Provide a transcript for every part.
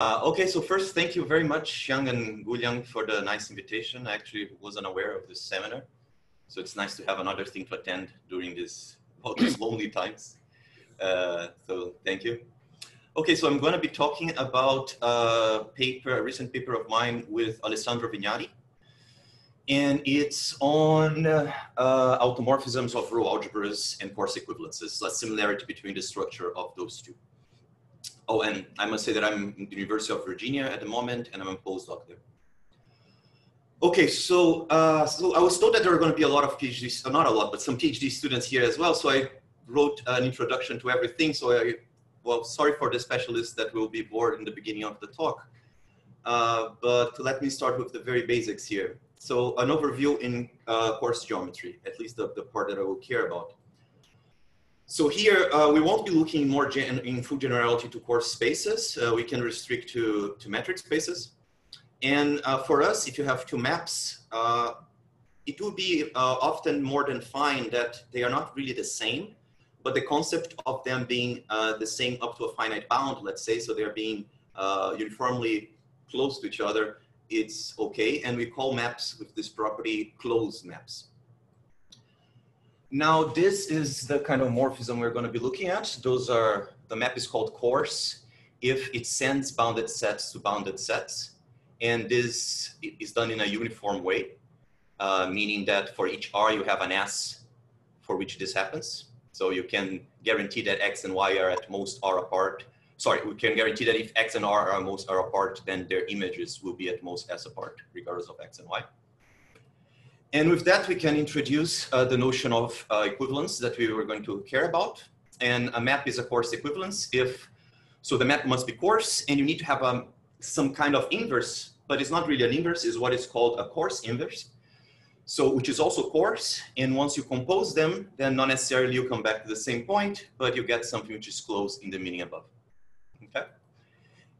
Uh, okay, so first, thank you very much, Yang and Guoliang, for the nice invitation. I actually wasn't aware of this seminar, so it's nice to have another thing to attend during this all these lonely times. Uh, so thank you. Okay, so I'm going to be talking about a paper, a recent paper of mine with Alessandro Vignati, and it's on uh, automorphisms of Roe algebras and coarse equivalences, a similarity between the structure of those two. Oh, and I must say that I'm in the University of Virginia at the moment, and I'm a postdoc there. Okay, so uh, so I was told that there are going to be a lot of PhDs, uh, not a lot, but some PhD students here as well. So I wrote an introduction to everything. So I, well, sorry for the specialists that will be bored in the beginning of the talk. Uh, but let me start with the very basics here. So an overview in uh, coarse geometry, at least the, the part that I will care about. So here, uh, we won't be looking more in full generality to coarse spaces. Uh, we can restrict to, to metric spaces. And uh, for us, if you have two maps, uh, it will be uh, often more than fine that they are not really the same, but the concept of them being uh, the same up to a finite bound, let's say, so they're being uniformly close to each other, it's okay. And we call maps with this property closed maps. Now, this is the kind of morphism we're going to be looking at. Those are, the map is called coarse if it sends bounded sets to bounded sets. And this is done in a uniform way, uh, meaning that for each R, you have an S for which this happens. So you can guarantee that X and Y are at most R apart. Sorry, we can guarantee that if X and R are most R apart, then their images will be at most S apart, regardless of X and Y. And with that, we can introduce uh, the notion of uh, equivalence that we were going to care about. And a map is a coarse equivalence if, so the map must be coarse and you need to have um, some kind of inverse, but it's not really an inverse, is what is called a coarse inverse. So, which is also coarse. And once you compose them, then not necessarily you come back to the same point, but you get something which is close in the meaning above. Okay.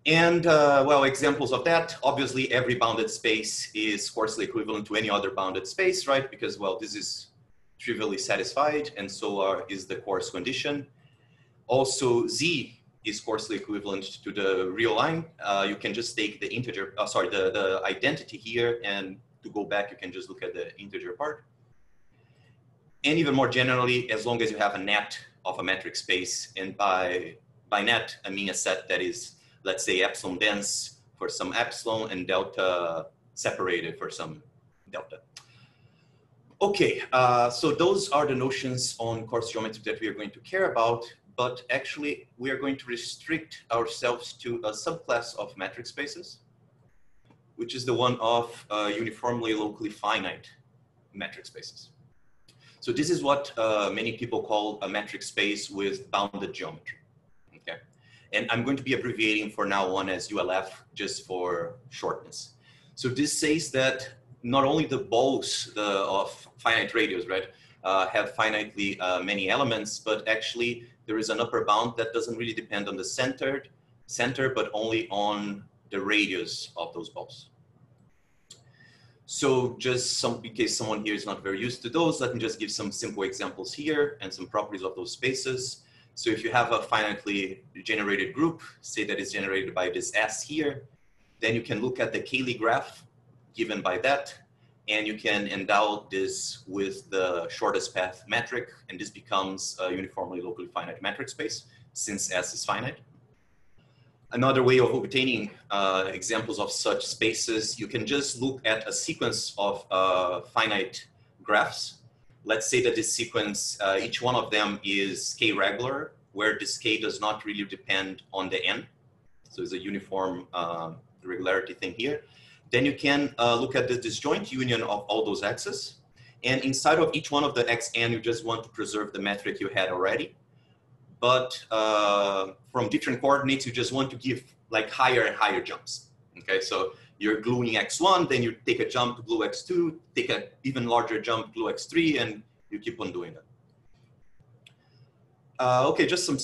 And uh, well, examples of that, obviously every bounded space is coarsely equivalent to any other bounded space, right? Because well, this is trivially satisfied and so uh, is the coarse condition. Also Z is coarsely equivalent to the real line. Uh, you can just take the integer, uh, sorry, the, the identity here and to go back, you can just look at the integer part. And even more generally, as long as you have a net of a metric space and by, by net, I mean a set that is let's say epsilon dense for some epsilon and delta separated for some delta. Okay, uh, so those are the notions on coarse geometry that we are going to care about, but actually we are going to restrict ourselves to a subclass of metric spaces, which is the one of uh, uniformly locally finite metric spaces. So this is what uh, many people call a metric space with bounded geometry. And I'm going to be abbreviating for now on as ULF just for shortness. So this says that not only the balls the, of finite radius, right, uh, have finitely uh, many elements, but actually there is an upper bound that doesn't really depend on the centered center, but only on the radius of those balls. So just some, in case someone here is not very used to those, let me just give some simple examples here and some properties of those spaces. So if you have a finitely generated group, say that is generated by this S here, then you can look at the Cayley graph given by that, and you can endow this with the shortest path metric, and this becomes a uniformly locally finite metric space since S is finite. Another way of obtaining uh, examples of such spaces, you can just look at a sequence of uh, finite graphs let's say that this sequence, uh, each one of them is k regular, where this k does not really depend on the n. So it's a uniform uh, regularity thing here. Then you can uh, look at the disjoint union of all those x's. And inside of each one of the xn, you just want to preserve the metric you had already. But uh, from different coordinates, you just want to give like higher and higher jumps. Okay, so you're gluing x1, then you take a jump to glue x2, take an even larger jump, glue x3, and you keep on doing that. Uh, okay, just some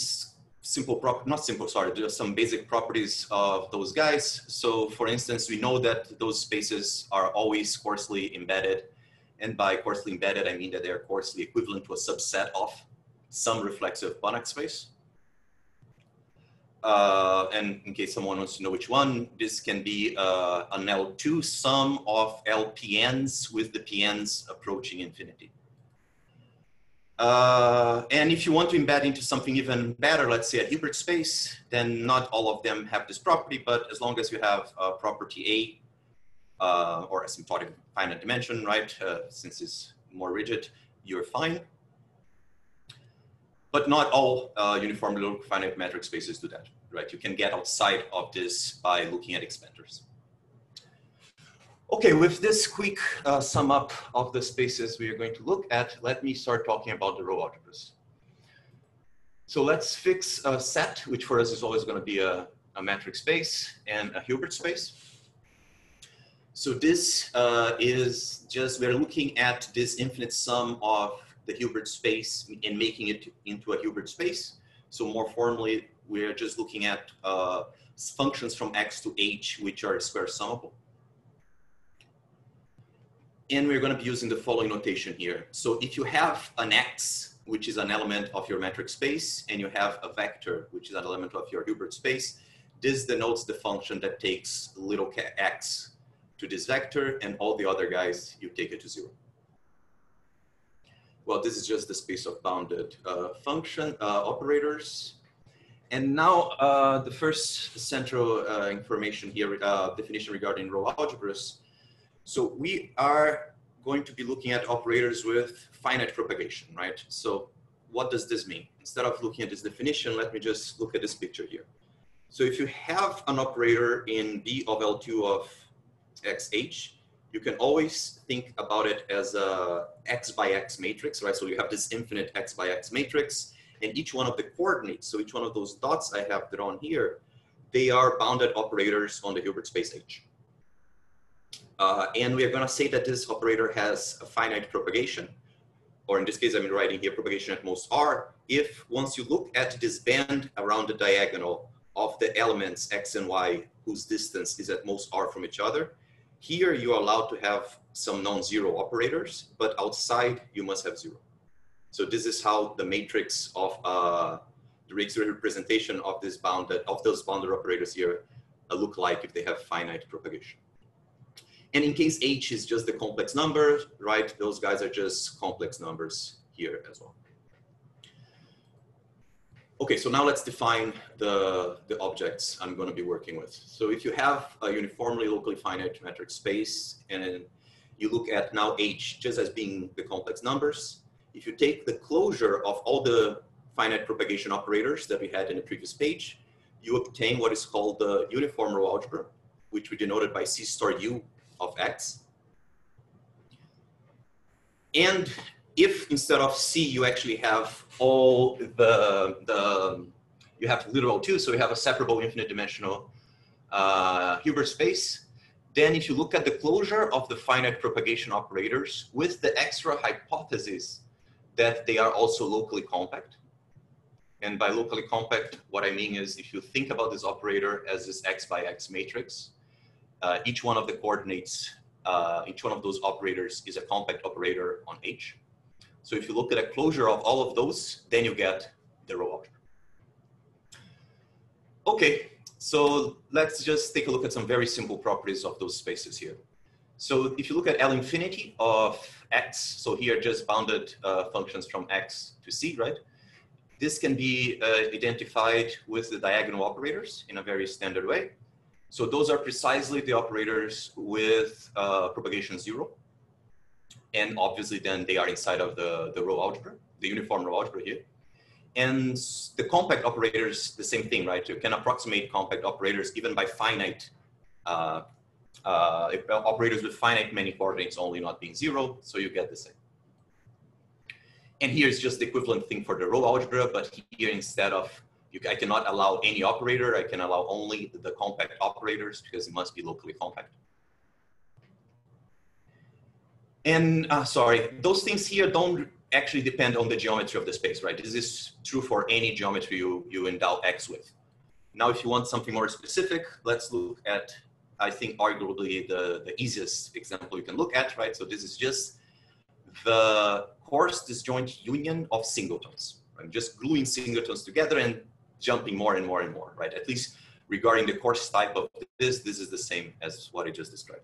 simple prop, not simple, sorry, just some basic properties of those guys. So for instance, we know that those spaces are always coarsely embedded. And by coarsely embedded, I mean that they're coarsely equivalent to a subset of some reflexive Banach space. Uh, and in case someone wants to know which one, this can be uh, an L2 sum of LPNs with the PNs approaching infinity. Uh, and if you want to embed into something even better, let's say a Hilbert space, then not all of them have this property, but as long as you have property A uh, or asymptotic finite dimension, right, uh, since it's more rigid, you're fine. But not all uh, uniformly finite metric spaces do that, right? You can get outside of this by looking at expanders. Okay, with this quick uh, sum up of the spaces we are going to look at, let me start talking about the Roe algebras. So let's fix a set, which for us is always going to be a, a metric space and a Hilbert space. So this uh, is just, we're looking at this infinite sum of the Hilbert space and making it into a Hilbert space. So more formally, we're just looking at uh, functions from x to h, which are square summable. And we're going to be using the following notation here. So if you have an x, which is an element of your metric space, and you have a vector, which is an element of your Hilbert space, this denotes the function that takes little x to this vector, and all the other guys, you take it to zero. Well, this is just the space of bounded uh, function uh, operators. And now uh, the first central uh, information here, uh, definition regarding Roe algebras so we are going to be looking at operators with finite propagation, right? So what does this mean? Instead of looking at this definition, let me just look at this picture here. So if you have an operator in B of L2 of XH, you can always think about it as a X by X matrix, right? So you have this infinite X by X matrix and each one of the coordinates, so each one of those dots I have drawn here, they are bounded operators on the Hilbert space H. Uh, and we are going to say that this operator has a finite propagation, or in this case, I'm writing here propagation at most r, if once you look at this band around the diagonal of the elements x and y whose distance is at most r from each other, here you are allowed to have some non-zero operators, but outside you must have zero. So this is how the matrix of uh, the representation of this bounded of those bounded operators here uh, look like if they have finite propagation. And in case H is just the complex number, right, those guys are just complex numbers here as well. Okay, so now let's define the, the objects I'm going to be working with. So if you have a uniformly locally finite metric space and you look at now H just as being the complex numbers, if you take the closure of all the finite propagation operators that we had in the previous page, you obtain what is called the uniform Roe algebra, which we denoted by C star U of x. And if instead of C, you actually have all the, the you have literal two, so you have a separable infinite dimensional uh, Hilbert space, then if you look at the closure of the finite propagation operators with the extra hypothesis that they are also locally compact. And by locally compact, what I mean is if you think about this operator as this x by x matrix, uh, each one of the coordinates, uh, each one of those operators is a compact operator on H. So if you look at a closure of all of those, then you get the Roe algebra. Okay, so let's just take a look at some very simple properties of those spaces here. So if you look at L infinity of X, so here just bounded uh, functions from X to C, right? This can be uh, identified with the diagonal operators in a very standard way. So those are precisely the operators with uh, propagation zero. And obviously then they are inside of the, the Roe algebra, the uniform Roe algebra here. And the compact operators, the same thing, right? You can approximate compact operators even by finite uh, uh, operators with finite many coordinates only not being zero, so you get the same. And here's just the equivalent thing for the Roe algebra, but here instead of you, I cannot allow any operator. I can allow only the compact operators because it must be locally compact. And uh, sorry, those things here don't actually depend on the geometry of the space, right? This is true for any geometry you, you endow X with. Now, if you want something more specific, let's look at, I think, arguably the, the easiest example you can look at, right? So this is just the coarse disjoint union of singletons. I'm just gluing singletons together and jumping more and more and more, right? At least regarding the coarse type of this, this is the same as what I just described.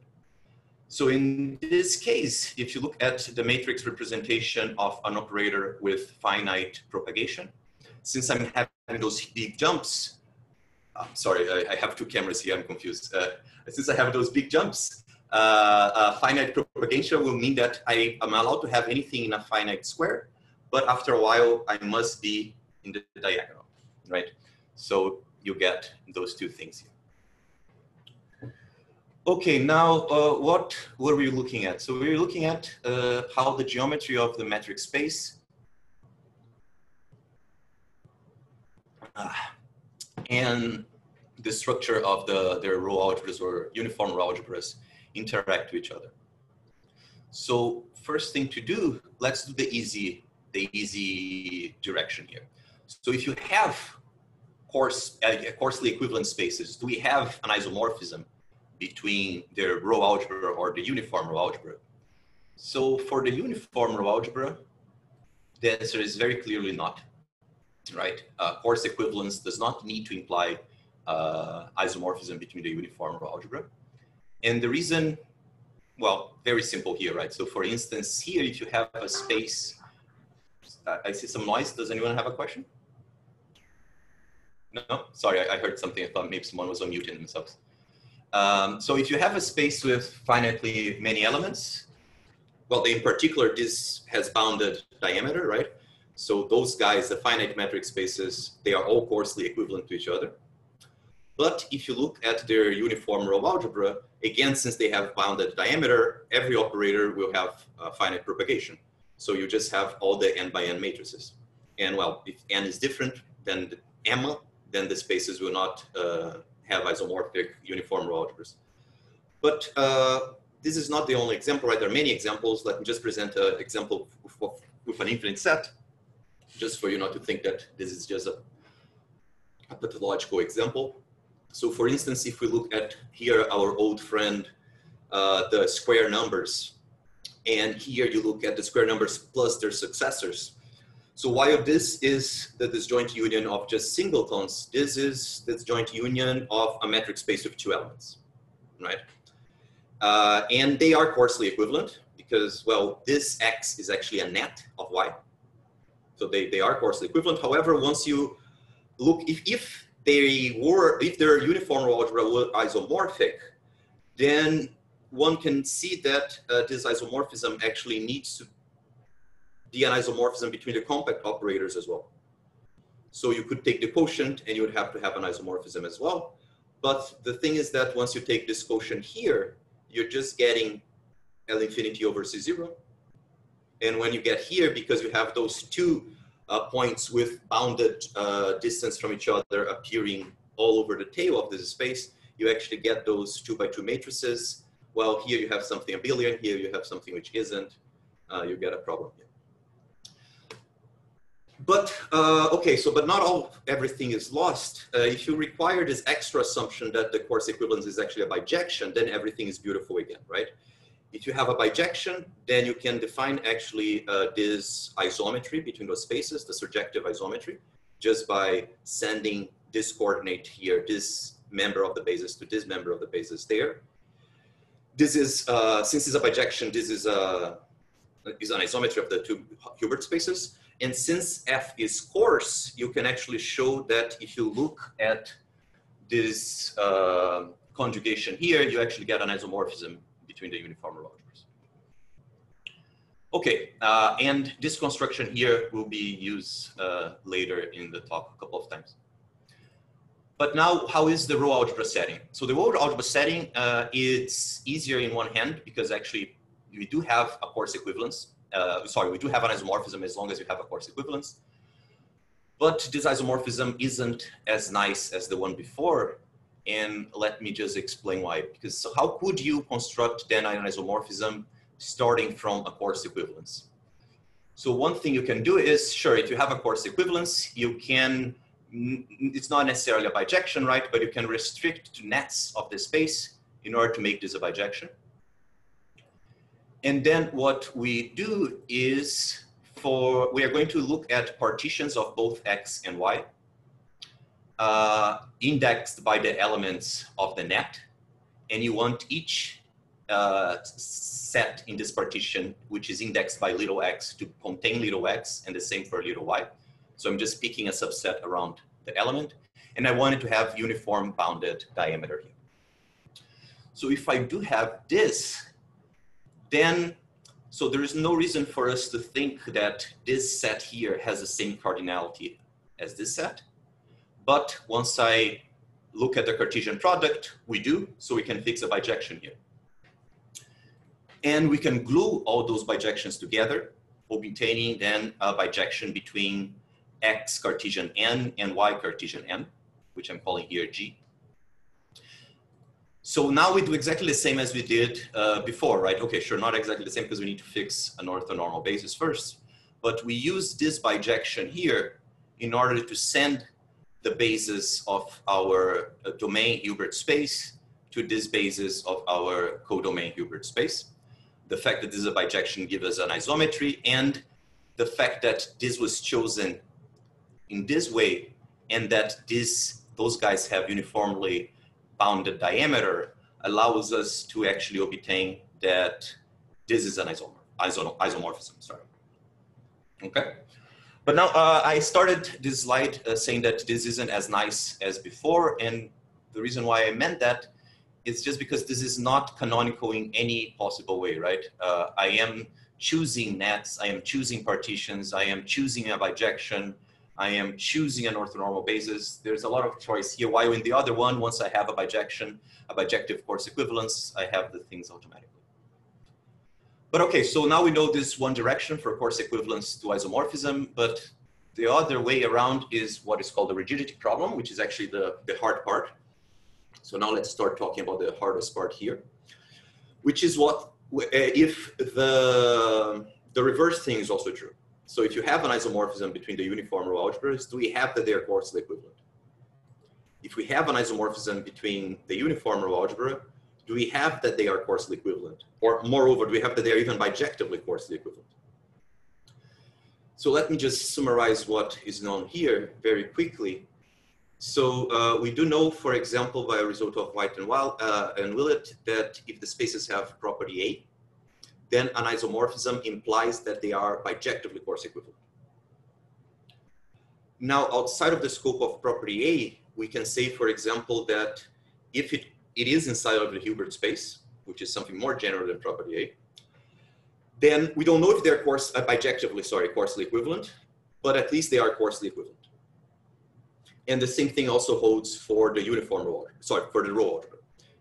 So in this case, if you look at the matrix representation of an operator with finite propagation, since I'm having those big jumps, Sorry, I, I, have two cameras here, I'm confused. Uh, since I have those big jumps, uh, uh, finite propagation will mean that I am allowed to have anything in a finite square, but after a while, I must be in the diagonal, right? So you get those two things here. Okay, now uh, what were we looking at? So we were looking at uh, how the geometry of the metric space uh, and the structure of the, their Roe algebras or uniform Roe algebras interact with each other. So first thing to do, let's do the easy, the easy direction here. So if you have coarse, uh, coarsely equivalent spaces, do we have an isomorphism between the Roe algebra or the uniform Roe algebra? So for the uniform Roe algebra, the answer is very clearly not, right? Uh, coarse equivalence does not need to imply isomorphism between the uniform algebra. And the reason, well, very simple here, right? So for instance, here, if you have a space, I see some noise. Does anyone have a question? No, sorry, I, I heard something. I thought maybe someone was unmuting themselves. Um, so if you have a space with finitely many elements, well, in particular, this has bounded diameter, right? So those guys, the finite metric spaces, they are all coarsely equivalent to each other. But if you look at their uniform Roe algebra, again, since they have bounded diameter, every operator will have finite propagation. So you just have all the n by n matrices. And well, if n is different than m, then the spaces will not uh, have isomorphic uniform Roe algebras. But uh, this is not the only example, right? There are many examples. Let me just present an example with, with an infinite set, just for you not to think that this is just a, a pathological example. So for instance, if we look at here, our old friend, uh, the square numbers, and here you look at the square numbers plus their successors, so while this is the disjoint union of just singletons, this is the disjoint union of a metric space with two elements, right? Uh, and they are coarsely equivalent because, well, this X is actually a net of Y. So they, they are coarsely equivalent. However, once you look, if, if they were, if their uniform algebra were isomorphic, then one can see that uh, this isomorphism actually needs to be an isomorphism between the compact operators as well. So you could take the quotient and you would have to have an isomorphism as well. But the thing is that once you take this quotient here, you're just getting L infinity over C0. And when you get here, because you have those two uh, points with bounded uh, distance from each other appearing all over the tail of this space, you actually get those two by two matrices. Well, here you have something abelian, here you have something which isn't. Uh, you get a problem here but uh, okay, so but not all everything is lost. Uh, if you require this extra assumption that the coarse equivalence is actually a bijection, then everything is beautiful again, right? If you have a bijection, then you can define actually uh, this isometry between those spaces, the surjective isometry, just by sending this coordinate here, this member of the basis to this member of the basis there. This is, uh, since it's a bijection, this is, a, is an isometry of the two Hilbert spaces. And since F is coarse, you can actually show that if you look at this uh, conjugation here, you actually get an isomorphism between the uniform algebras. Okay, uh, and this construction here will be used uh, later in the talk a couple of times. But now, how is the Roe algebra setting? So the Roe algebra setting, uh, it's easier in one hand because actually we do have a coarse equivalence uh, sorry, we do have an isomorphism as long as you have a coarse equivalence. But this isomorphism isn't as nice as the one before. And let me just explain why. Because so how could you construct then an isomorphism starting from a coarse equivalence? So one thing you can do is, sure, if you have a coarse equivalence, you can, it's not necessarily a bijection, right? But you can restrict to nets of the space in order to make this a bijection. And then what we do is for, we are going to look at partitions of both X and Y. uh, indexed by the elements of the net, and you want each uh, set in this partition, which is indexed by little x to contain little x, and the same for little y. So I'm just picking a subset around the element, and I wanted to have uniform bounded diameter here. So if I do have this, then, so there is no reason for us to think that this set here has the same cardinality as this set. But once I look at the Cartesian product, we do, so we can fix a bijection here. And we can glue all those bijections together, obtaining then a bijection between x Cartesian n and y Cartesian n, which I'm calling here G. So now we do exactly the same as we did uh, before, right? Okay, sure, not exactly the same because we need to fix an orthonormal basis first, but we use this bijection here in order to send the basis of our uh, domain Hilbert space to this basis of our codomain Hilbert space. The fact that this is a bijection gives us an isometry and the fact that this was chosen in this way and that this, those guys have uniformly bounded diameter allows us to actually obtain that this is an isomorph, isomorphism, sorry. Okay. But now uh, I started this slide uh, saying that this isn't as nice as before. And the reason why I meant that is just because this is not canonical in any possible way, right? Uh, I am choosing nets, I am choosing partitions, I am choosing a bijection, I am choosing an orthonormal basis. There's a lot of choice here. While in the other one, once I have a bijection, a bijective coarse equivalence, I have the things automatically. But okay, so now we know this one direction for coarse equivalence to isomorphism, but the other way around is what is called the rigidity problem, which is actually the, the hard part. So now let's start talking about the hardest part here, which is what uh, if the, the reverse thing is also true. So if you have an isomorphism between the uniform Roe algebras, do we have that they are coarsely equivalent? If we have an isomorphism between the uniform Roe algebra do we have that they are coarsely equivalent? Or moreover, do we have that they are even bijectively coarsely equivalent? So let me just summarize what is known here very quickly. So uh, we do know, for example, by a result of White and, Wild, uh, and Willett, that if the spaces have property A, then an isomorphism implies that they are bijectively coarse equivalent. Now, outside of the scope of property A, we can say, for example, that if it it is inside of the Hilbert space, which is something more general than property A, then we don't know if they're coarse, uh, bijectively, sorry, coarsely equivalent, but at least they are coarsely equivalent. And the same thing also holds for the uniform Roe, sorry, for the Roe algebra.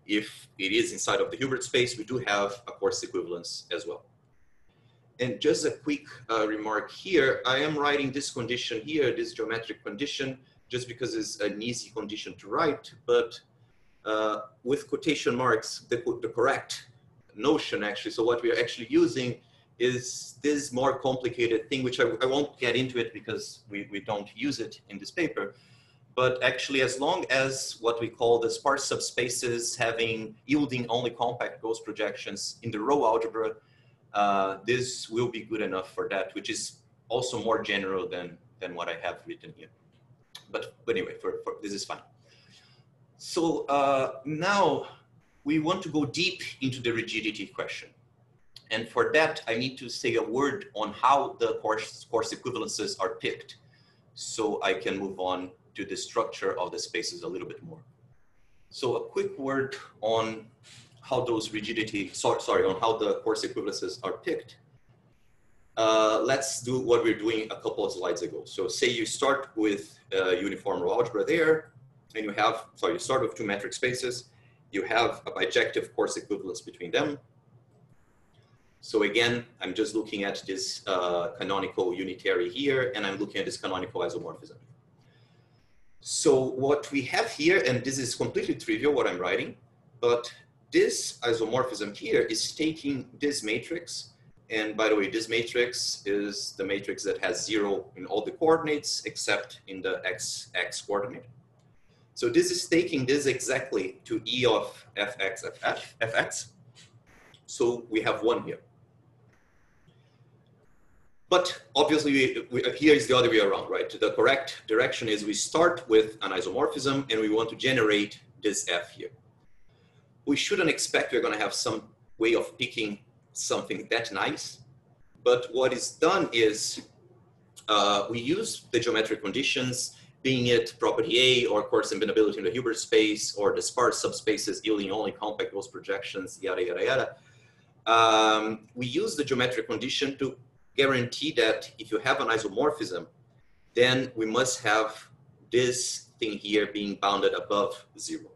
If it is inside of the Hilbert space, we do have a coarse equivalence as well. And just a quick uh, remark here, I am writing this condition here, this geometric condition, just because it's an easy condition to write, but uh, with quotation marks, the, the correct notion actually. So what we are actually using is this more complicated thing, which I, I, won't get into it because we, we don't use it in this paper. But actually, as long as what we call the sparse subspaces having yielding only compact ghost projections in the Roe algebra, uh, this will be good enough for that, which is also more general than, than what I have written here. But, but anyway, for, for, this is fine. So uh, now we want to go deep into the rigidity question. And for that, I need to say a word on how the coarse, coarse equivalences are picked so I can move on to the structure of the spaces a little bit more. So a quick word on how those rigidity, sorry, sorry on how the coarse equivalences are picked. Uh, let's do what we're doing a couple of slides ago. So say you start with uh, uniform algebra there, and you have, so you start with two metric spaces, you have a bijective coarse equivalence between them. So again, I'm just looking at this uh, canonical unitary here, and I'm looking at this canonical isomorphism. So what we have here, and this is completely trivial what I'm writing, but this isomorphism here is taking this matrix, and by the way, this matrix is the matrix that has zero in all the coordinates except in the x, x coordinate. So this is taking this exactly to E of fx, ff, fx. So we have one here. But obviously, we, we, here is the other way around, right? The correct direction is we start with an isomorphism and we want to generate this F here. We shouldn't expect we're going to have some way of picking something that nice. But what is done is uh, we use the geometric conditions, being it property A or coarse amenability in the Hilbert space or the sparse subspaces yielding only compact ghost projections, yada, yada, yada. Um, we use the geometric condition to guarantee that if you have an isomorphism, then we must have this thing here being bounded above zero.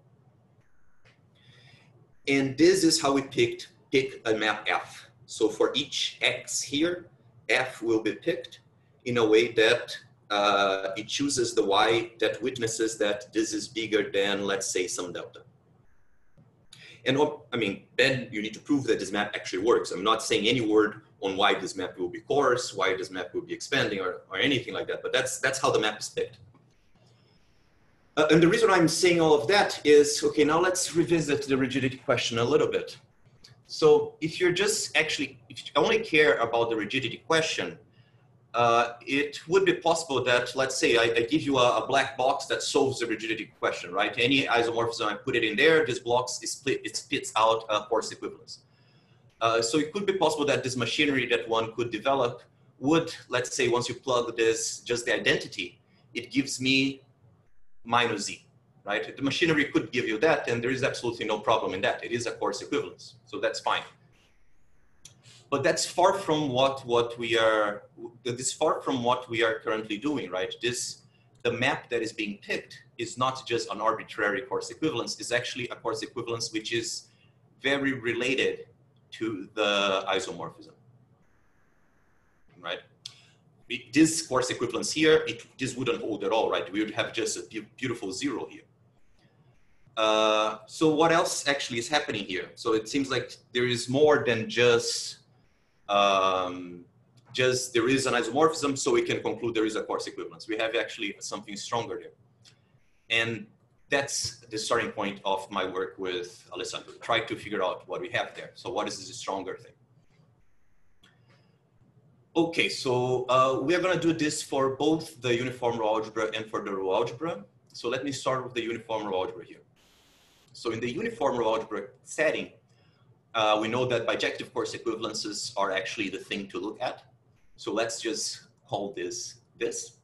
And this is how we picked pick a map F. So for each X here, F will be picked in a way that uh, it chooses the Y that witnesses that this is bigger than, let's say, some delta. And I mean, then you need to prove that this map actually works. I'm not saying any word on why this map will be coarse, why this map will be expanding, or, or anything like that. But that's that's how the map is picked. Uh, and the reason I'm saying all of that is, okay, now let's revisit the rigidity question a little bit. So if you're just actually, if you only care about the rigidity question, uh, it would be possible that, let's say, I, I give you a, a, black box that solves the rigidity question, right? Any isomorphism, I put it in there, this box is split, it spits out a coarse equivalence. Uh, so it could be possible that this machinery that one could develop would, let's say, once you plug this, just the identity, it gives me minus z, right? The machinery could give you that, and there is absolutely no problem in that. It is a coarse equivalence, so that's fine but that's far from what what we are this far from what we are currently doing right? This the map that is being picked is not just an arbitrary coarse equivalence it's actually a coarse equivalence which is very related to the isomorphism right? This coarse equivalence here it, this wouldn't hold at all right? We would have just a beautiful zero here. Uh, so what else actually is happening here? So it seems like there is more than just um, just there is an isomorphism, so we can conclude there is a coarse equivalence. We have actually something stronger there. And that's the starting point of my work with Alessandro. Try to figure out what we have there. So what is this stronger thing? Okay, so uh, we are gonna do this for both the uniform Roe algebra and for the Roe algebra. So let me start with the uniform Roe algebra here. So in the uniform Roe algebra setting, uh, we know that bijective coarse equivalences are actually the thing to look at. So let's just call this this.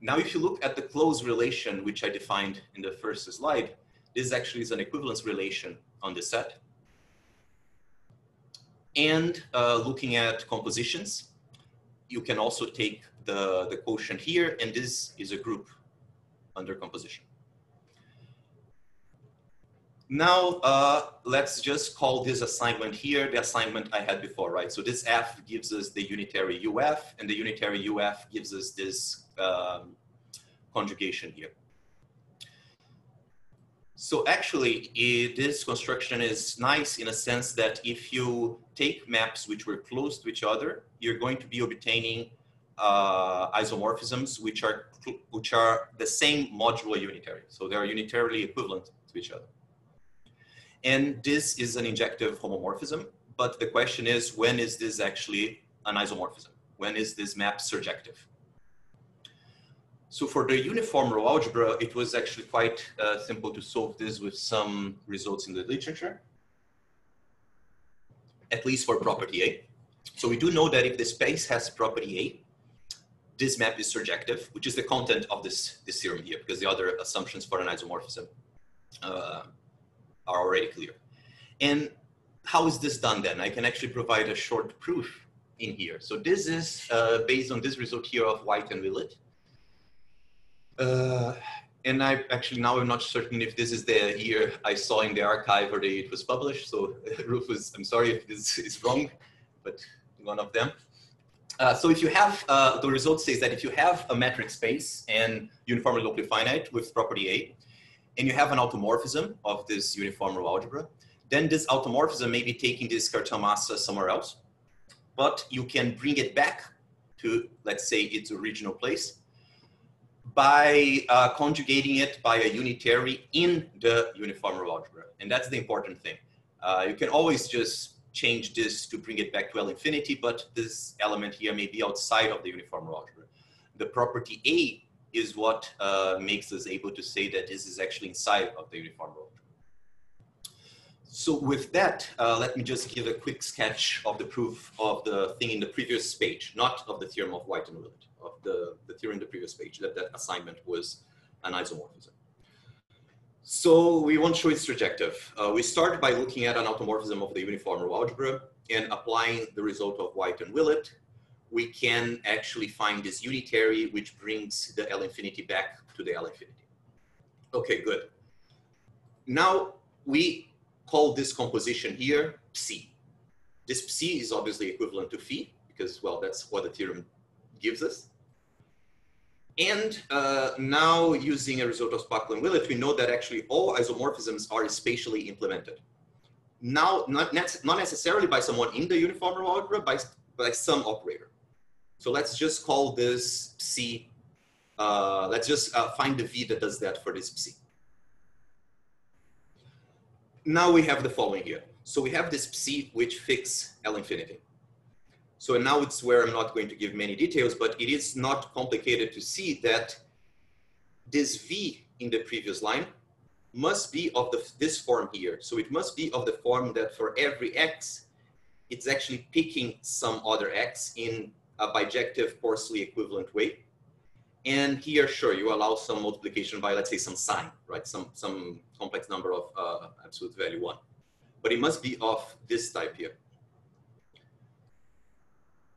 Now, if you look at the close relation, which I defined in the first slide, this actually is an equivalence relation on the set. And uh, looking at compositions, you can also take the, the quotient here, and this is a group under composition. Now, uh, let's just call this assignment here the assignment I had before, right? So this F gives us the unitary UF, and the unitary UF gives us this um, conjugation here. So actually, it, this construction is nice in a sense that if you take maps which were close to each other, you're going to be obtaining uh, isomorphisms which are which are the same modular unitary. So they are unitarily equivalent to each other. And this is an injective homomorphism, but the question is, when is this actually an isomorphism? When is this map surjective? So for the uniform Roe algebra, it was actually quite uh, simple to solve this with some results in the literature, at least for property A. So we do know that if the space has property A, this map is surjective, which is the content of this, this theorem here, because the other assumptions for an isomorphism uh, are already clear. And how is this done then? I can actually provide a short proof in here. So this is uh, based on this result here of White and Willett. Uh, and I actually now I'm not certain if this is the year I saw in the arXiv or the it was published. So Rufus, I'm sorry if this is wrong, but one of them. Uh, so if you have, uh, the result says that if you have a metric space and uniformly locally finite with property A, and you have an automorphism of this uniform Roe algebra, then this automorphism may be taking this Cartan masa somewhere else, but you can bring it back to, let's say, its original place by uh, conjugating it by a unitary in the uniform Roe algebra. And that's the important thing. Uh, you can always just change this to bring it back to L infinity, but this element here may be outside of the uniform Roe algebra. The property A is what uh, makes us able to say that this is actually inside of the uniform algebra. So with that, uh, let me just give a quick sketch of the proof of the thing in the previous page, not of the theorem of White and Willett, of the, the theorem in the previous page, that that assignment was an isomorphism. So we want to show its trajective. Uh, we start by looking at an automorphism of the uniform algebra and applying the result of White and Willett. We can actually find this unitary, which brings the L infinity back to the L infinity. Okay, good. Now we call this composition here psi. This psi is obviously equivalent to phi because, well, that's what the theorem gives us. And uh, now using a result of Špakula and Willett, we know that actually all isomorphisms are spatially implemented. Now, not, not necessarily by someone in the uniform algebra, by, by some operator. So let's just call this psi. Uh, let's just uh, find the V that does that for this psi. Now we have the following here. So we have this psi which fix L infinity. So now it's where I'm not going to give many details, but it is not complicated to see that this V in the previous line must be of the, this form here. So it must be of the form that for every X, it's actually picking some other X in a bijective coarsely equivalent way. And here, sure, you allow some multiplication by, let's say, some sign, right? Some, some complex number of uh, absolute value one. But it must be of this type here.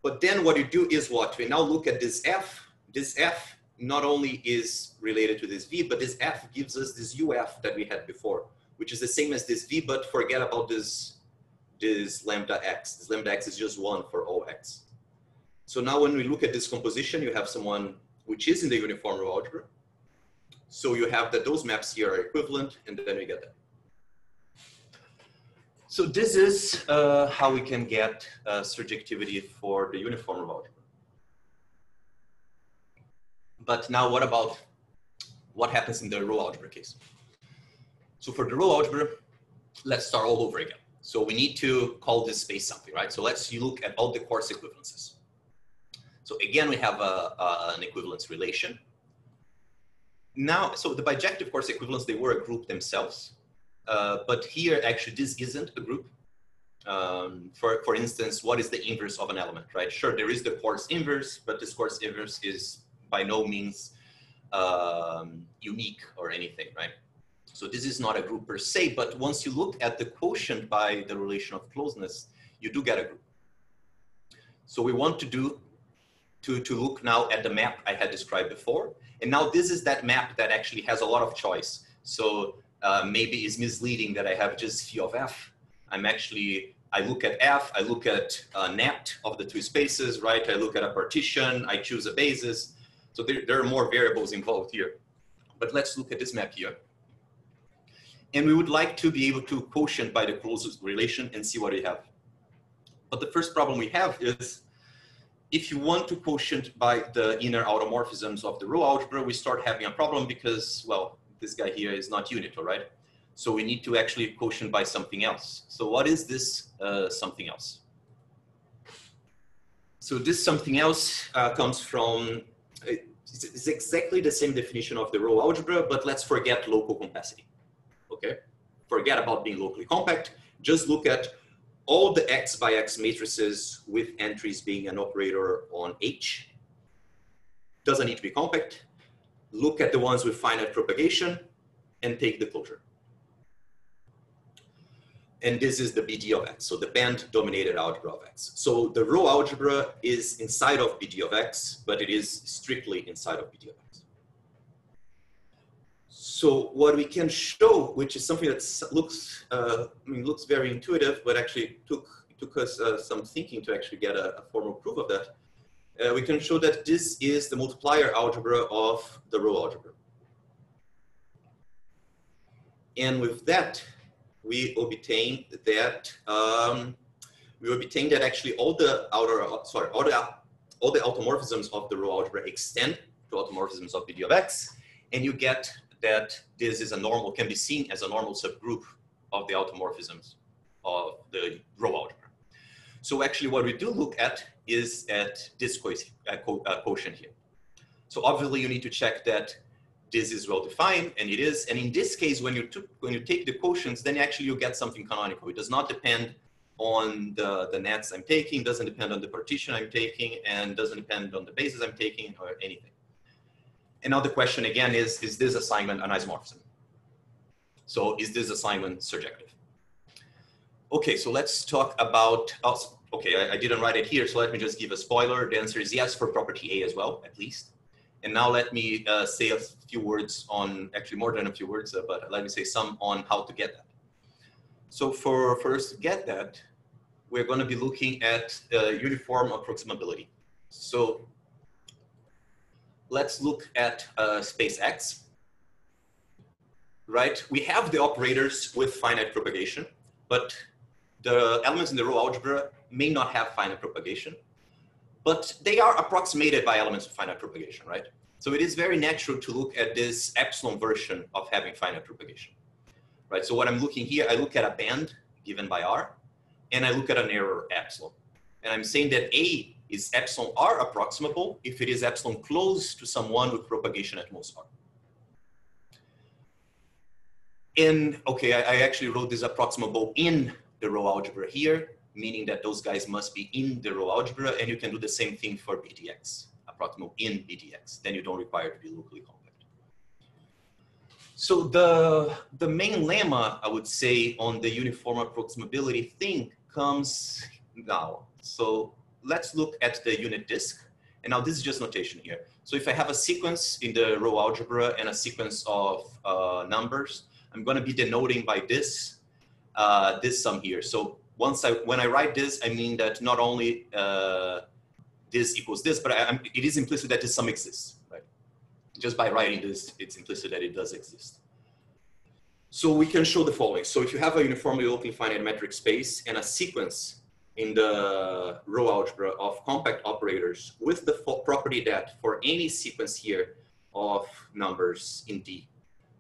But then what you do is what? We now look at this F. This F not only is related to this V, but this F gives us this UF that we had before, which is the same as this V, but forget about this, this lambda X. This lambda X is just one for all X. So now when we look at this composition, you have someone which is in the uniform Roe algebra. So you have that those maps here are equivalent, and then we get that. So this is uh, how we can get uh, surjectivity for the uniform Roe algebra. But now what about what happens in the Roe algebra case? So for the Roe algebra, let's start all over again. So we need to call this space something, right? So let's look at all the coarse equivalences. So again, we have a, a, an equivalence relation. Now, so the bijective coarse equivalence, they were a group themselves. Uh, but here, actually, this isn't a group. Um, for, for instance, what is the inverse of an element, right? Sure, there is the coarse inverse, but this coarse inverse is by no means um, unique or anything, right? So this is not a group per se, but once you look at the quotient by the relation of closeness, you do get a group. So we want to do to, to look now at the map I had described before. And now this is that map that actually has a lot of choice. So uh, maybe it's misleading that I have just phi of f. I'm actually, I look at f, I look at uh, net of the two spaces, right? I look at a partition, I choose a basis. So there, there are more variables involved here. But let's look at this map here. And we would like to be able to quotient by the closest relation and see what we have. But the first problem we have is if you want to quotient by the inner automorphisms of the Roe algebra, we start having a problem because, well, this guy here is not unit, all right? So we need to actually quotient by something else. So what is this uh, something else? So this something else uh, comes from, it's exactly the same definition of the Roe algebra, but let's forget local compacity, okay? Forget about being locally compact. Just look at all the x by x matrices with entries being an operator on H. Doesn't need to be compact. Look at the ones with finite propagation and take the closure. And this is the BD of X, so the band dominated algebra of X. So the Roe algebra is inside of BD of X, but it is strictly inside of BD of X. So what we can show, which is something that looks, uh, I mean, looks very intuitive, but actually took took us uh, some thinking to actually get a, a formal proof of that. Uh, we can show that this is the multiplier algebra of the Roe algebra. And with that, we obtain that um, we obtain that actually all the outer sorry all the all the automorphisms of the Roe algebra extend to automorphisms of BD of X, and you get that this is a normal, can be seen as a normal subgroup of the automorphisms of the Roe algebra. So actually what we do look at is at this uh, uh, quotient here. So obviously you need to check that this is well defined and it is. And in this case, when you, took, when you take the quotients, then actually you get something canonical. It does not depend on the, the nets I'm taking, doesn't depend on the partition I'm taking, and doesn't depend on the bases I'm taking or anything. The question again is, is this assignment an isomorphism? So is this assignment surjective? Okay, so let's talk about, oh, okay, I, I didn't write it here, so let me just give a spoiler. The answer is yes for property A as well, at least. And now let me uh, say a few words on, actually more than a few words, uh, but let me say some on how to get that. So for first to get that, we're going to be looking at uh, uniform approximability. So let's look at uh, space X, right? We have the operators with finite propagation, but the elements in the Roe algebra may not have finite propagation, but they are approximated by elements of finite propagation, right? So it is very natural to look at this epsilon version of having finite propagation, right? So what I'm looking here, I look at a band given by R, and I look at an error epsilon. And I'm saying that A is epsilon R approximable if it is epsilon close to someone with propagation at most R. In, okay, I, I actually wrote this approximable in the Roe algebra here, meaning that those guys must be in the Roe algebra, and you can do the same thing for BDX, approximable in BDX. Then you don't require to be locally compact. So the, the main lemma, I would say, on the uniform approximability thing comes now. So let's look at the unit disk. And now this is just notation here. So if I have a sequence in the Roe algebra and a sequence of uh, numbers, I'm going to be denoting by this, uh, this sum here. So once I, when I write this, I mean that not only uh, this equals this, but I, it is implicit that this sum exists, right? Just by writing this, it's implicit that it does exist. So we can show the following. So if you have a uniformly locally finite metric space and a sequence in the Roe algebra of compact operators with the property that for any sequence here of numbers in D,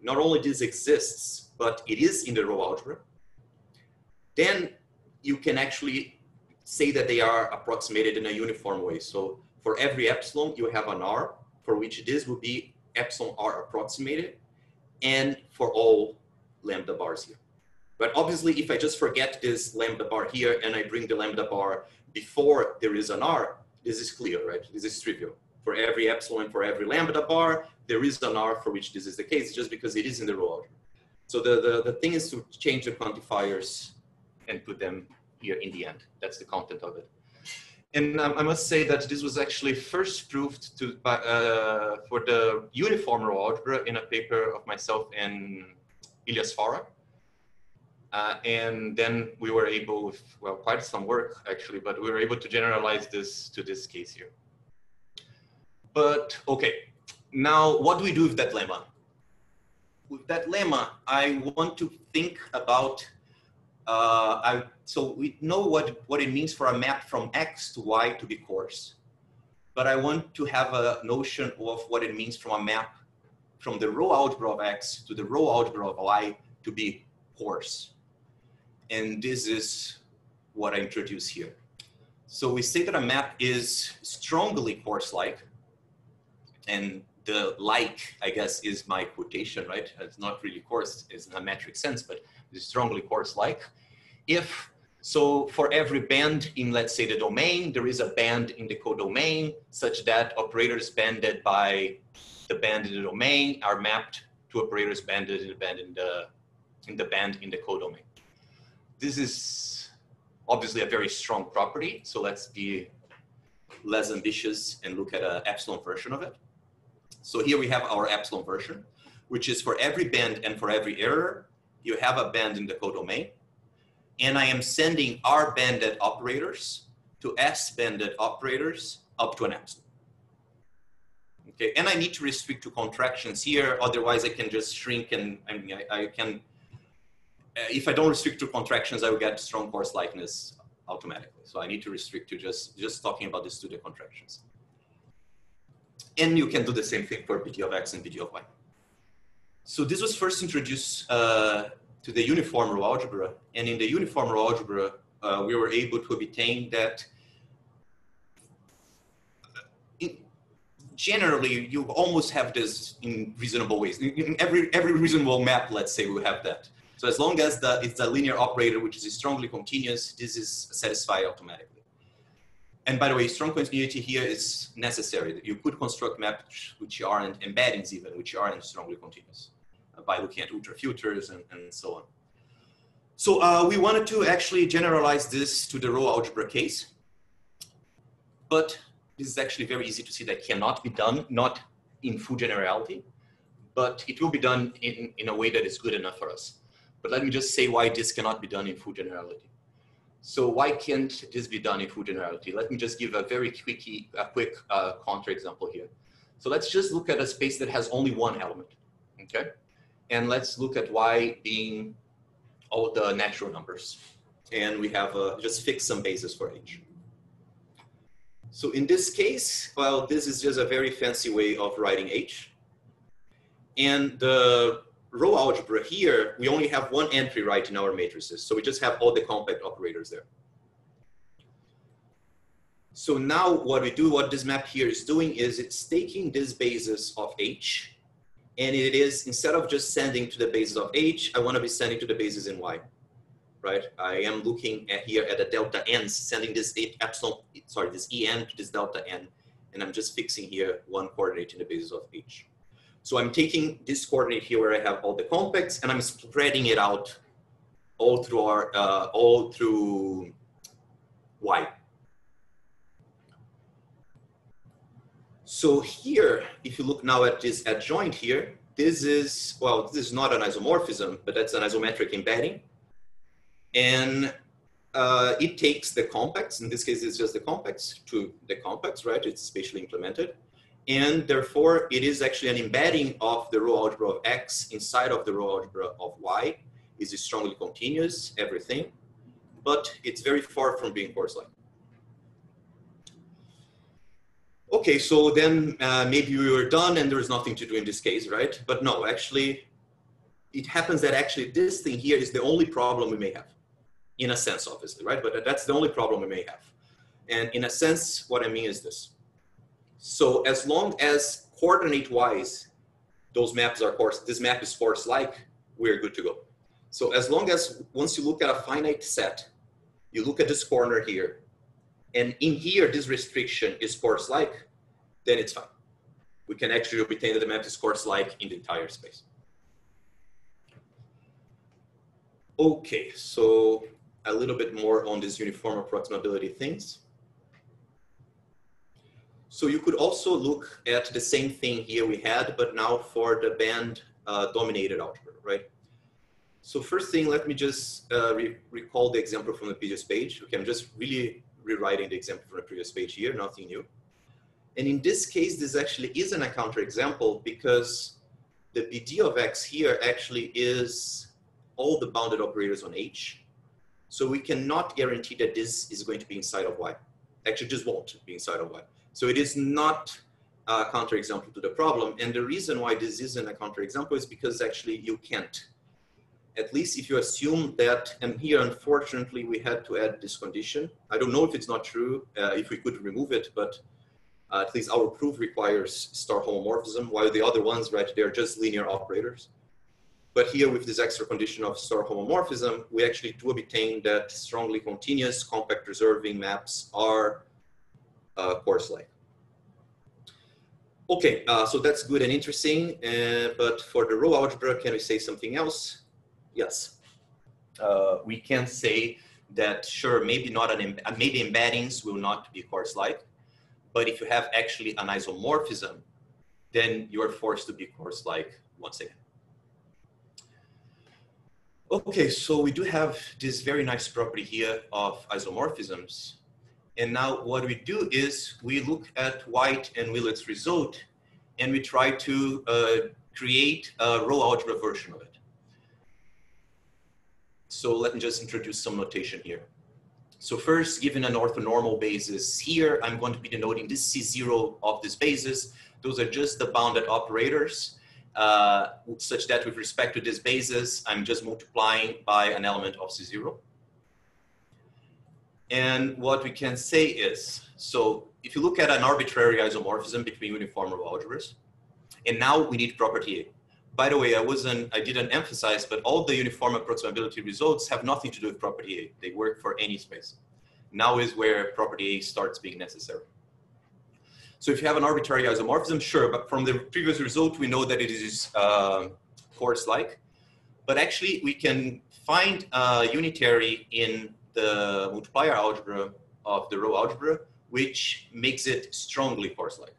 not only this exists, but it is in the Roe algebra, then you can actually say that they are approximated in a uniform way. So for every epsilon, you have an R for which this will be epsilon R approximated and for all lambda bars here. But obviously, if I just forget this lambda bar here and I bring the lambda bar before there is an R, this is clear, right? This is trivial. For every epsilon, for every lambda bar, there is an R for which this is the case, just because it is in the Roe algebra. So the, the, the thing is to change the quantifiers and put them here in the end. That's the content of it. And um, I must say that this was actually first proved to, uh, for the uniform Roe algebra in a paper of myself and Ilijas Farah. Uh, and then we were able, with, well, quite some work actually, but we were able to generalize this to this case here. But okay, now what do we do with that lemma? With that lemma, I want to think about, uh, I, so we know what, what it means for a map from X to Y to be coarse. But I want to have a notion of what it means from a map from the Roe algebra of X to the Roe algebra of Y to be coarse. And this is what I introduce here. So we say that a map is strongly coarse-like, and the like, I guess, is my quotation, right? It's not really coarse, it's in a metric sense, but it's strongly coarse-like. If, so for every band in, let's say, the domain, there is a band in the codomain such that operators banded by the band in the domain are mapped to operators banded in the band in the, in the band in the codomain. This is obviously a very strong property. So let's be less ambitious and look at an epsilon version of it. So here we have our epsilon version, which is for every band and for every error, you have a band in the codomain. And I am sending R banded operators to S banded operators up to an epsilon. Okay, and I need to restrict to contractions here, otherwise I can just shrink and I mean, I, I can, if I don't restrict to contractions, I will get strong coarse likeness automatically. So I need to restrict to just, just talking about the studio contractions. And you can do the same thing for BD of X and BD of Y. So this was first introduced uh, to the uniform Roe algebra. And in the uniform Roe algebra, uh, we were able to obtain that generally you almost have this in reasonable ways. In every, every reasonable map, let's say we have that. So as long as the, it's a linear operator, which is strongly continuous, this is satisfied automatically. And by the way, strong continuity here is necessary. You could construct maps which aren't embeddings even, which aren't strongly continuous uh, by looking at ultrafilters and, and so on. So uh, we wanted to actually generalize this to the Roe algebra case. But this is actually very easy to see that cannot be done, not in full generality, but it will be done in, in a way that is good enough for us. But let me just say why this cannot be done in full generality. So why can't this be done in full generality? Let me just give a very quick, a quick uh, counterexample here. So let's just look at a space that has only one element, okay? And let's look at y being all the natural numbers. And we have uh, just fix some basis for H. So in this case, well, this is just a very fancy way of writing H. And the Roe algebra here, we only have one entry right in our matrices. So we just have all the compact operators there. So now what we do, what this map here is doing is it's taking this basis of H and it is, instead of just sending to the basis of H, I wanna be sending to the basis in Y right? I am looking at here at the delta n, sending this epsilon, sorry, this en to this delta n, and I'm just fixing here one coordinate in the basis of h. So I'm taking this coordinate here where I have all the compacts, and I'm spreading it out all through our, uh, all through y. So here, if you look now at this adjoint here, this is, well, this is not an isomorphism, but that's an isometric embedding. And uh, it takes the compacts, in this case it's just the compacts, to the compacts, right? It's spatially implemented. And therefore, it is actually an embedding of the Roe algebra of X inside of the Roe algebra of Y. Is strongly continuous, everything, but it's very far from being coarse-like. Okay, so then uh, maybe we were done and there's nothing to do in this case, right? But no, actually, it happens that actually this thing here is the only problem we may have in a sense, obviously, right? But that's the only problem we may have. And in a sense, what I mean is this. So as long as coordinate-wise, those maps are coarse, this map is coarse-like, we're good to go. So as long as once you look at a finite set, you look at this corner here, and in here, this restriction is coarse-like, then it's fine. We can actually obtain that the map is coarse-like in the entire space. Okay, so a little bit more on this uniform approximability things. So you could also look at the same thing here we had, but now for the band uh, dominated algebra, right? So first thing, let me just uh, re recall the example from the previous page. Okay, I'm just really rewriting the example from the previous page here, nothing new. And in this case, this actually isn't a counterexample because the BD of X here actually is all the bounded operators on H so we cannot guarantee that this is going to be inside of Y. Actually, just won't be inside of Y. So it is not a counterexample to the problem. And the reason why this isn't a counterexample is because actually you can't. At least if you assume that, and here unfortunately we had to add this condition. I don't know if it's not true, uh, if we could remove it, but uh, at least our proof requires star homomorphism, while the other ones, right, they're just linear operators. But here with this extra condition of star homomorphism, we actually do obtain that strongly continuous compact reserving maps are uh, coarse-like. Okay, uh, so that's good and interesting, uh, but for the Roe algebra, can we say something else? Yes. Uh, we can say that sure, maybe not an maybe embeddings will not be coarse-like, but if you have actually an isomorphism, then you are forced to be coarse-like once again. Okay, so we do have this very nice property here of isomorphisms. And now what we do is we look at White and Willett's result and we try to uh, create a Roe algebra version of it. So let me just introduce some notation here. So first, given an orthonormal basis here, I'm going to be denoting this C0 of this basis. Those are just the bounded operators uh, such that with respect to this basis, I'm just multiplying by an element of C0. And what we can say is, so if you look at an arbitrary isomorphism between uniform algebras, and now we need property A. By the way, I wasn't, I didn't emphasize, but all the uniform approximability results have nothing to do with property A. They work for any space. Now is where property A starts being necessary. So if you have an arbitrary isomorphism, sure, but from the previous result, we know that it is uh, coarse-like. But actually, we can find a unitary in the multiplier algebra of the Roe algebra, which makes it strongly coarse-like.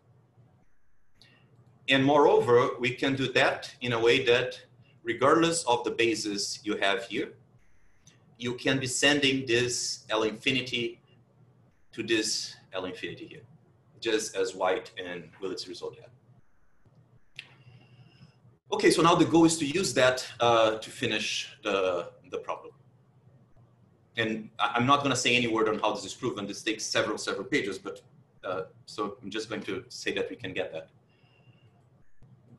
And moreover, we can do that in a way that regardless of the basis you have here, you can be sending this L infinity to this L infinity here, just as White and Willett's result had. Okay, so now the goal is to use that uh, to finish the, the problem. And I'm not going to say any word on how this is proven. This takes several, several pages, but uh, so I'm just going to say that we can get that.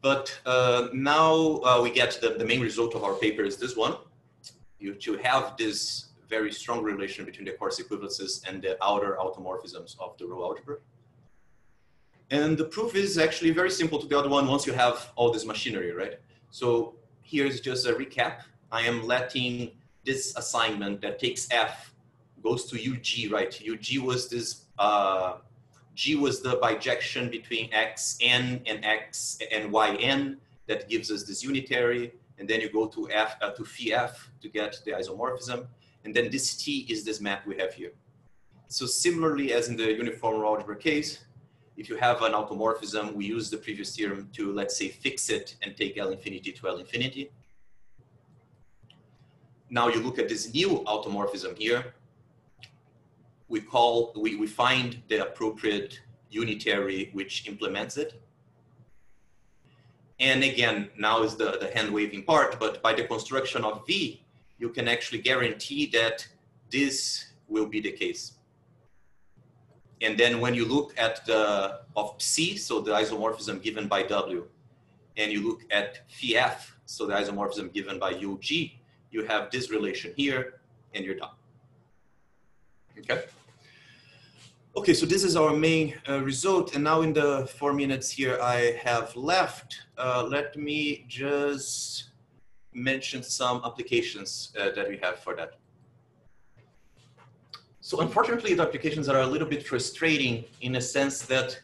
But uh, now uh, we get the, the main result of our paper is this one. You to have this very strong relation between the coarse equivalences and the outer automorphisms of the Roe algebra. And the proof is actually very simple to the other one once you have all this machinery, right? So here's just a recap. I am letting this assignment that takes F goes to UG, right? UG was this, uh, G was the bijection between Xn and X and Yn that gives us this unitary. And then you go to F, uh, to phi F to get the isomorphism. And then this T is this map we have here. So similarly as in the uniform algebra case, if you have an automorphism, we use the previous theorem to, let's say, fix it and take L infinity to L infinity. Now you look at this new automorphism here. We call, we, we find the appropriate unitary which implements it. And again, now is the, the hand waving part, but by the construction of V, you can actually guarantee that this will be the case. And then when you look at the of C, so the isomorphism given by W, and you look at phi F, so the isomorphism given by UG, you have this relation here, and you're done. Okay. Okay, so this is our main uh, result. And now in the four minutes here I have left, uh, let me just mention some applications uh, that we have for that. So unfortunately, the applications are a little bit frustrating in a sense that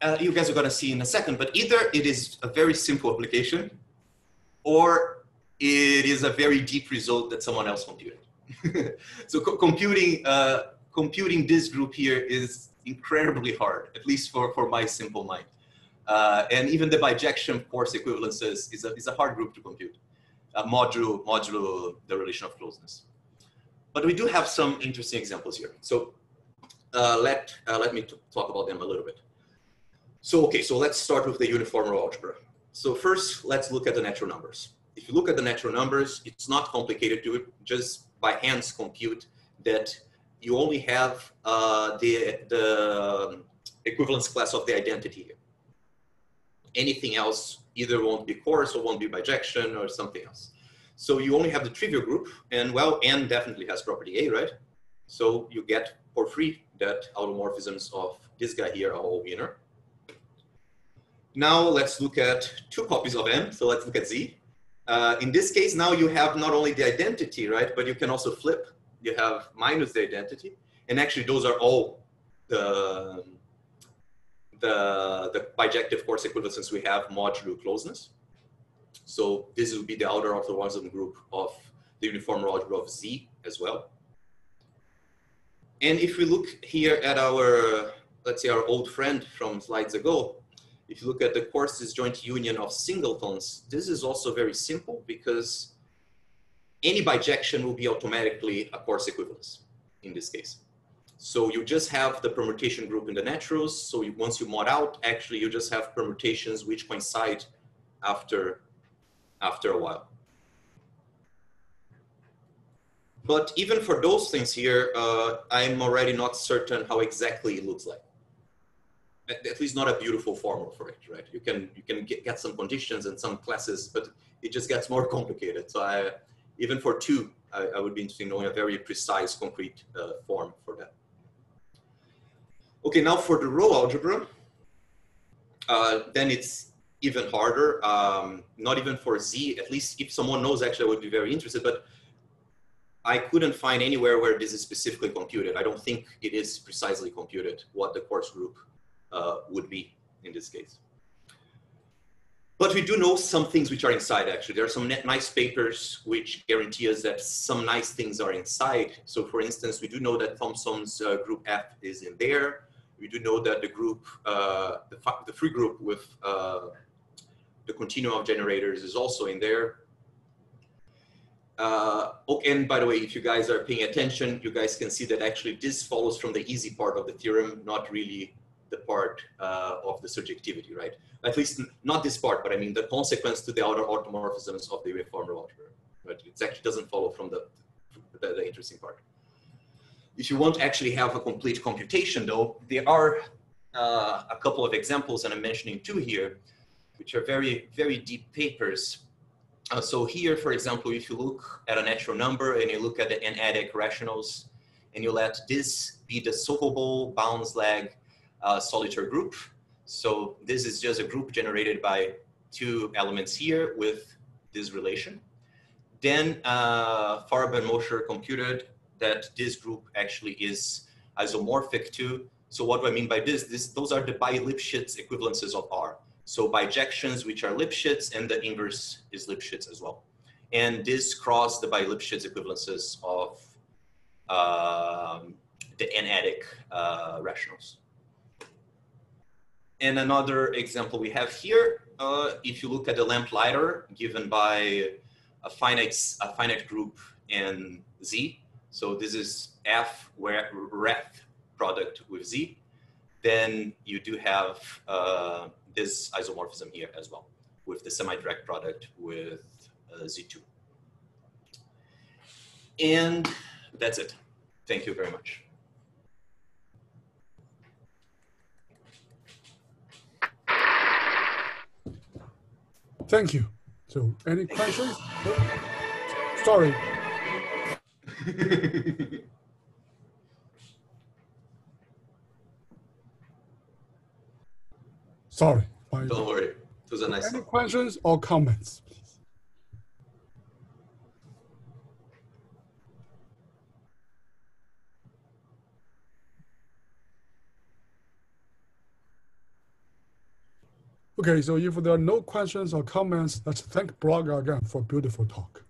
uh, you guys are going to see in a second, but either it is a very simple application or it is a very deep result that someone else computed. so co computing, uh, computing this group here is incredibly hard, at least for, for my simple mind. Uh, and even the bijection coarse equivalences is a, is a hard group to compute, modulo, modulo the relation of closeness. But we do have some interesting examples here. So uh, let, uh, let me talk about them a little bit. So, okay, so let's start with the uniform algebra. So first, let's look at the natural numbers. If you look at the natural numbers, it's not complicated to just by hands compute that you only have uh, the, the equivalence class of the identity here. Anything else either won't be coarse or won't be bijection or something else. So you only have the trivial group, and well, n definitely has property A, right? So you get for free that automorphisms of this guy here are all inner. Now let's look at two copies of m. So let's look at z. Uh, in this case, now you have not only the identity, right, but you can also flip. You have minus the identity, and actually those are all the the, the bijective coarse equivalences we have modulo closeness. So this would be the outer orthogonal group of the uniform algebra of Z as well. And if we look here at our, let's say our old friend from slides ago, if you look at the coarse disjoint union of singletons, this is also very simple because any bijection will be automatically a coarse equivalence in this case. So you just have the permutation group in the naturals. So you, once you mod out, actually you just have permutations which coincide after after a while. But even for those things here, uh, I'm already not certain how exactly it looks like. At, least not a beautiful formula for it, right? You can you can get, get some conditions and some classes, but it just gets more complicated. So I, even for two, I, I would be interested in knowing a very precise, concrete uh, form for that. Okay, now for the Roe algebra, uh, then it's even harder. Um, not even for Z, at least if someone knows, actually, I would be very interested, but I couldn't find anywhere where this is specifically computed. I don't think it is precisely computed what the coarse group would be in this case. But we do know some things which are inside actually. There are some nice papers which guarantee us that some nice things are inside. So for instance, we do know that Thompson's uh, group F is in there. We do know that the group, uh, the, the, free group with uh, the continuum of generators is also in there. Uh, oh, and by the way, if you guys are paying attention, you guys can see that actually this follows from the easy part of the theorem, not really the part uh, of the surjectivity, right? At least not this part, but I mean the consequence to the outer automorphisms of the uniform algebra. But it actually doesn't follow from the, the, the interesting part. If you want to actually have a complete computation though, there are uh, a couple of examples, and I'm mentioning two here, which are very, very deep papers. Uh, so here, for example, if you look at a natural number and you look at the n-adic rationals, and you let this be the solvable Baumslag uh, Solitar group. So this is just a group generated by two elements here with this relation. Then uh, Farb and Mosher computed that this group actually is isomorphic to. So what do I mean by this? this those are the bi-Lipschitz equivalences of R. So bijections, which are Lipschitz, and the inverse is Lipschitz as well. And this cross the bi-Lipschitz equivalences of um, the n-adic uh, rationals. And another example we have here, uh, if you look at the lamplighter given by a finite, a finite group in Z, so this is F where ref product with Z, then you do have uh, this isomorphism here as well with the semi-direct product with uh, Z2. And that's it. Thank you very much. Thank you. So, any questions? Sorry. Sorry. Don't worry. It was a nice Any questions or comments? Okay, so if there are no questions or comments, let's thank Braga again for beautiful talk.